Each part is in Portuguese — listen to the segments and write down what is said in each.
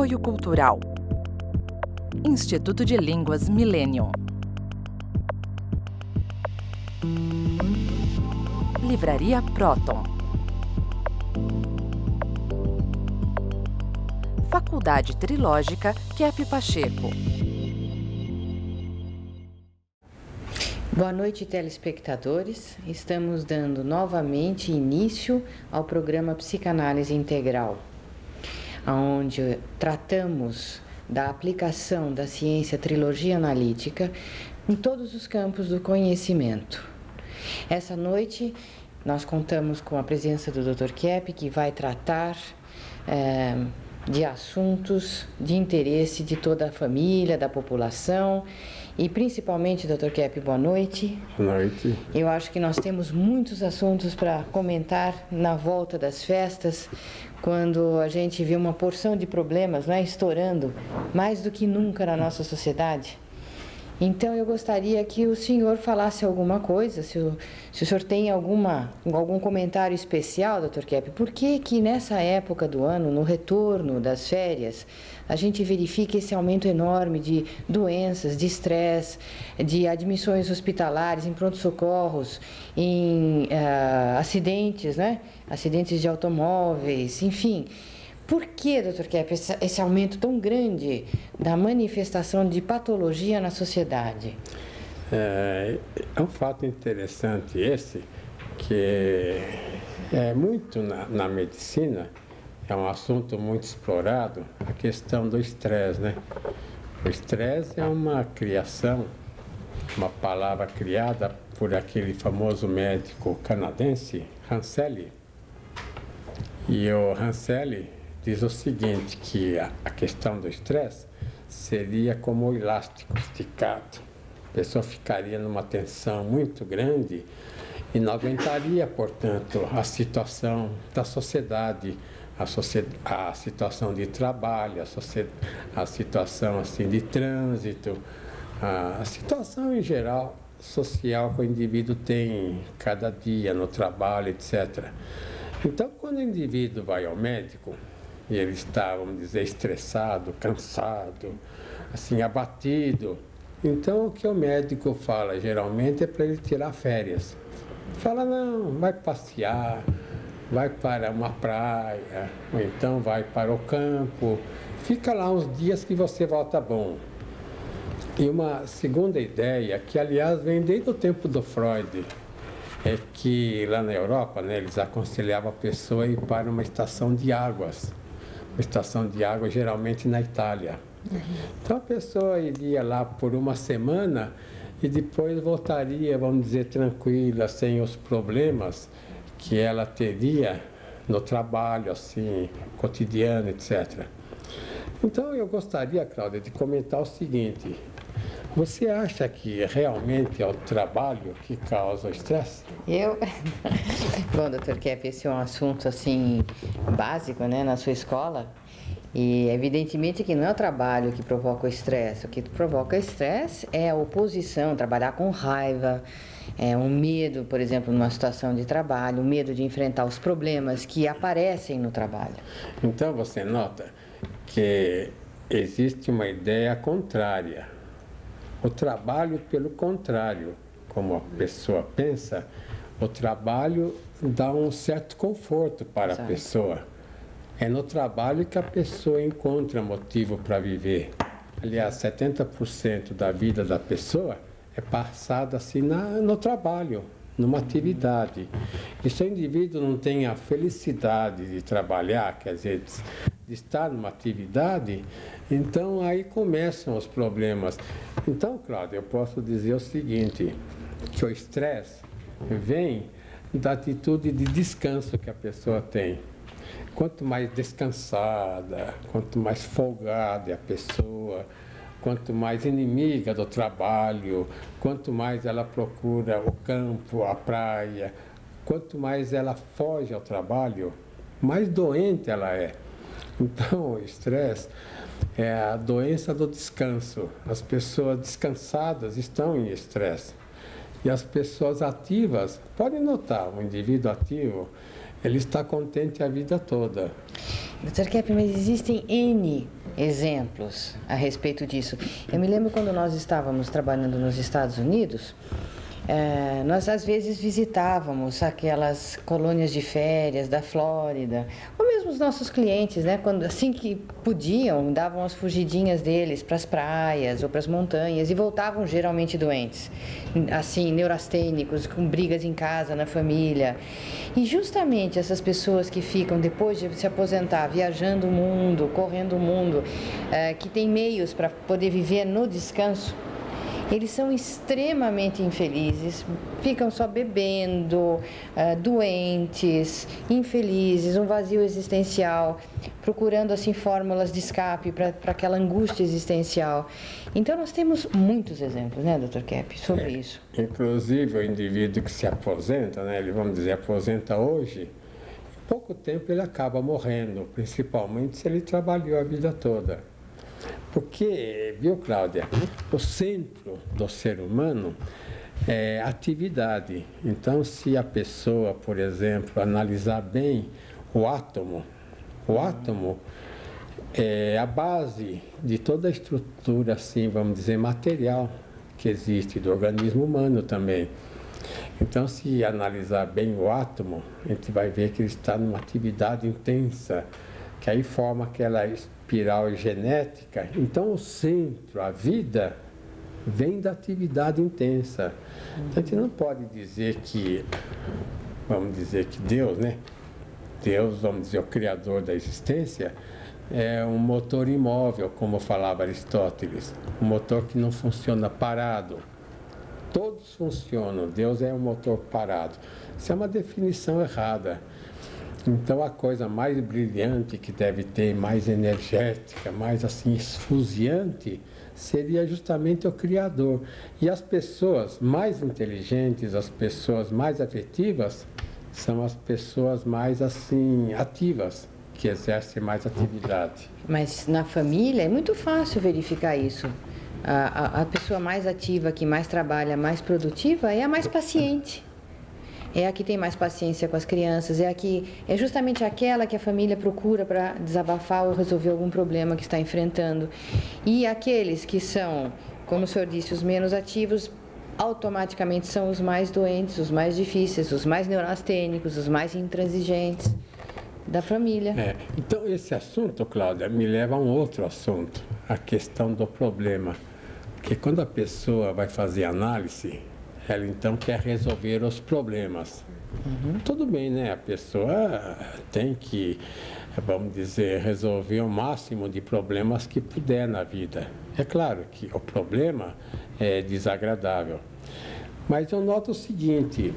Cultural. Instituto de Línguas Millennium. Livraria Proton. Faculdade Trilógica Kep Pacheco. Boa noite, telespectadores. Estamos dando novamente início ao programa Psicanálise Integral, onde tratamos da aplicação da ciência trilogia analítica em todos os campos do conhecimento. Essa noite nós contamos com a presença do Dr. Kep, que vai tratar é, de assuntos de interesse de toda a família, da população e principalmente, Dr. Kep, boa noite. Boa noite. Eu acho que nós temos muitos assuntos para comentar na volta das festas, quando a gente vê uma porção de problemas né, estourando mais do que nunca na nossa sociedade. Então eu gostaria que o senhor falasse alguma coisa, se o, se o senhor tem alguma, algum comentário especial, doutor Kep, por que que nessa época do ano, no retorno das férias, a gente verifica esse aumento enorme de doenças, de estresse, de admissões hospitalares, em pronto-socorros, em uh, acidentes, né? Acidentes de automóveis, enfim. Por que, doutor Kepp, esse, esse aumento tão grande da manifestação de patologia na sociedade? É, é um fato interessante esse, que é muito na, na medicina, é um assunto muito explorado, a questão do estresse, né? O estresse é uma criação, uma palavra criada por aquele famoso médico canadense, Hanseli. E o Hanseli diz o seguinte, que a, questão do estresse seria como o elástico esticado. A pessoa ficaria numa tensão muito grande e não aguentaria, portanto, a situação da sociedade, a, a situação de trabalho, a, a situação assim, de trânsito, a, a situação em geral social que o indivíduo tem cada dia no trabalho, etc. Então, quando o indivíduo vai ao médico, e ele está, vamos dizer, estressado, cansado, assim, abatido. Então, o que o médico fala geralmente é para ele tirar férias. Fala, não, vai passear, vai para uma praia, ou então vai para o campo, fica lá uns dias que você volta bom. E uma segunda ideia, que aliás vem desde o tempo do Freud, é que lá na Europa né, eles aconselhavam a pessoa a ir para uma estação de águas estação de água, geralmente na Itália. Então a pessoa iria lá por uma semana e depois voltaria, vamos dizer, tranquila, sem os problemas que ela teria no trabalho, assim, cotidiano, etc. Então eu gostaria, Cláudia, de comentar o seguinte. Você acha que realmente é o trabalho que causa estresse? Eu? Bom, doutor Kepp, esse é um assunto assim básico, né, na sua escola. E evidentemente que não é o trabalho que provoca o estresse. O que provoca estresse é a oposição, trabalhar com raiva, é um medo, por exemplo, numa situação de trabalho, o medo de enfrentar os problemas que aparecem no trabalho. Então você nota que existe uma ideia contrária o trabalho, pelo contrário, como a pessoa pensa, o trabalho dá um certo conforto para certo. a pessoa. É no trabalho que a pessoa encontra motivo para viver. Aliás, 70% da vida da pessoa é passada assim na, no trabalho, numa atividade. E se o indivíduo não tem a felicidade de trabalhar, quer dizer, de estar numa atividade, então aí começam os problemas. Então, Cláudio, eu posso dizer o seguinte, que o estresse vem da atitude de descanso que a pessoa tem. Quanto mais descansada, quanto mais folgada é a pessoa, quanto mais inimiga do trabalho, quanto mais ela procura o campo, a praia, quanto mais ela foge ao trabalho, mais doente ela é. Então, o estresse é a doença do descanso. As pessoas descansadas estão em estresse. E as pessoas ativas, podem notar, o indivíduo ativo, ele está contente a vida toda. Dr. Kep, mas existem N exemplos a respeito disso. Eu me lembro quando nós estávamos trabalhando nos Estados Unidos, é, nós às vezes visitávamos aquelas colônias de férias da Flórida, mesmo os nossos clientes, né, quando assim que podiam, davam as fugidinhas deles para as praias ou para as montanhas e voltavam geralmente doentes, assim, neurastênicos, com brigas em casa, na família. E justamente essas pessoas que ficam depois de se aposentar, viajando o mundo, correndo o mundo, é, que têm meios para poder viver no descanso, eles são extremamente infelizes, ficam só bebendo, uh, doentes, infelizes, um vazio existencial, procurando assim fórmulas de escape para aquela angústia existencial. Então nós temos muitos exemplos, né, Dr. Kep, sobre é, isso. Inclusive o indivíduo que se aposenta, né, ele vamos dizer aposenta hoje, em pouco tempo ele acaba morrendo, principalmente se ele trabalhou a vida toda. Porque, viu, Cláudia, o centro do ser humano é atividade. Então, se a pessoa, por exemplo, analisar bem o átomo, o átomo é a base de toda a estrutura, assim, vamos dizer, material que existe do organismo humano também. Então, se analisar bem o átomo, a gente vai ver que ele está numa atividade intensa, que aí forma aquela espiral genética. Então, o centro, a vida, vem da atividade intensa. Então, a gente não pode dizer que, vamos dizer que Deus, né? Deus, vamos dizer, o criador da existência, é um motor imóvel, como falava Aristóteles, um motor que não funciona parado. Todos funcionam, Deus é um motor parado. Isso é uma definição errada. Então a coisa mais brilhante que deve ter, mais energética, mais assim esfuziante, seria justamente o Criador. E as pessoas mais inteligentes, as pessoas mais afetivas, são as pessoas mais assim ativas, que exercem mais atividade. Mas na família é muito fácil verificar isso. A, a, a pessoa mais ativa, que mais trabalha, mais produtiva, é a mais paciente é a que tem mais paciência com as crianças, é a que é justamente aquela que a família procura para desabafar ou resolver algum problema que está enfrentando. E aqueles que são, como o senhor disse, os menos ativos, automaticamente são os mais doentes, os mais difíceis, os mais neurastênicos, os mais intransigentes da família. É, então esse assunto, Cláudia, me leva a um outro assunto, a questão do problema. Porque quando a pessoa vai fazer análise, ela então quer resolver os problemas. Uhum. Tudo bem, né? A pessoa tem que, vamos dizer, resolver o máximo de problemas que puder na vida. É claro que o problema é desagradável. Mas eu noto o seguinte,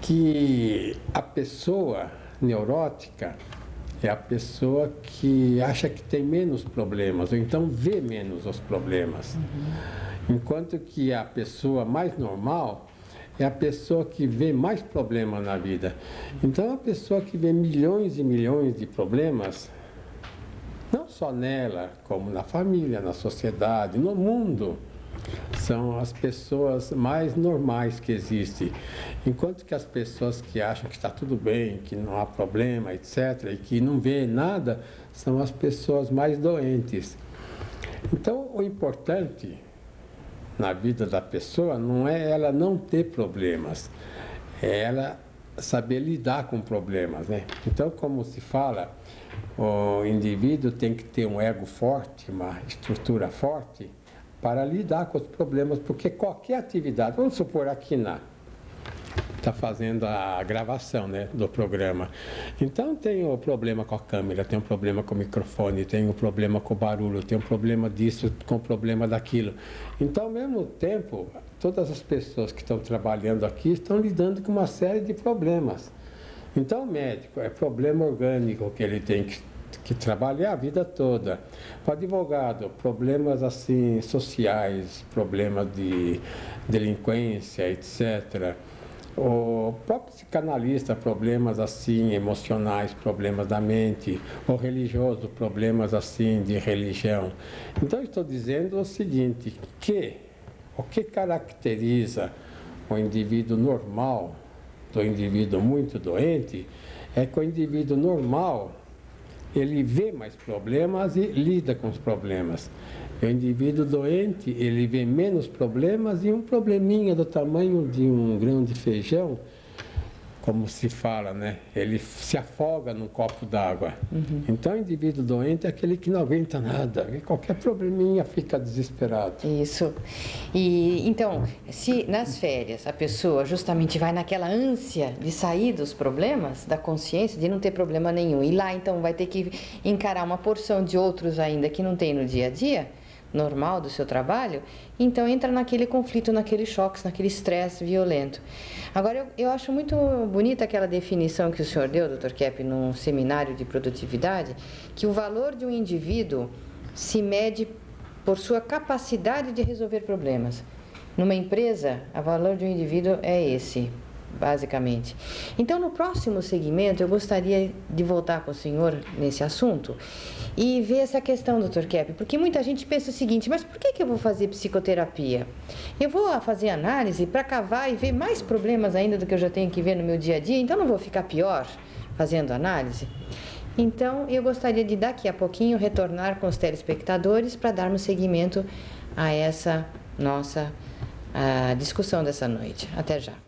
que a pessoa neurótica é a pessoa que acha que tem menos problemas, ou então vê menos os problemas. Uhum. Enquanto que a pessoa mais normal é a pessoa que vê mais problemas na vida. Então, a pessoa que vê milhões e milhões de problemas, não só nela, como na família, na sociedade, no mundo, são as pessoas mais normais que existem. Enquanto que as pessoas que acham que está tudo bem, que não há problema, etc., e que não vê nada, são as pessoas mais doentes. Então, o importante na vida da pessoa não é ela não ter problemas, é ela saber lidar com problemas, né? Então, como se fala, o indivíduo tem que ter um ego forte, uma estrutura forte para lidar com os problemas, porque qualquer atividade, vamos supor aqui na está fazendo a gravação né, do programa. Então tem o problema com a câmera, tem um problema com o microfone, tem um problema com o barulho, tem um problema disso, com o problema daquilo. Então, ao mesmo tempo, todas as pessoas que estão trabalhando aqui estão lidando com uma série de problemas. Então, o médico é problema orgânico que ele tem que, que trabalhar a vida toda. O advogado, problemas assim sociais, problemas de delinquência, etc o próprio psicanalista, problemas assim emocionais, problemas da mente, o religioso, problemas assim de religião. Então estou dizendo o seguinte, que o que caracteriza o indivíduo normal do indivíduo muito doente é que o indivíduo normal ele vê mais problemas e lida com os problemas. O indivíduo doente, ele vê menos problemas e um probleminha do tamanho de um grão de feijão, como se fala, né? Ele se afoga num copo d'água. Uhum. Então, o indivíduo doente é aquele que não aguenta nada. Qualquer probleminha fica desesperado. Isso. E então, se nas férias a pessoa justamente vai naquela ânsia de sair dos problemas, da consciência de não ter problema nenhum, e lá então vai ter que encarar uma porção de outros ainda que não tem no dia a dia, normal do seu trabalho, então entra naquele conflito, naquele choque, naquele estresse violento. Agora, eu, eu acho muito bonita aquela definição que o senhor deu, doutor Kepp, num seminário de produtividade, que o valor de um indivíduo se mede por sua capacidade de resolver problemas. Numa empresa, o valor de um indivíduo é esse, basicamente. Então, no próximo segmento, eu gostaria de voltar com o senhor nesse assunto e ver essa questão, doutor Kepp, porque muita gente pensa o seguinte: mas por que, que eu vou fazer psicoterapia? Eu vou fazer análise para cavar e ver mais problemas ainda do que eu já tenho que ver no meu dia a dia, então não vou ficar pior fazendo análise? Então, eu gostaria de daqui a pouquinho retornar com os telespectadores para darmos seguimento a essa nossa a discussão dessa noite. Até já.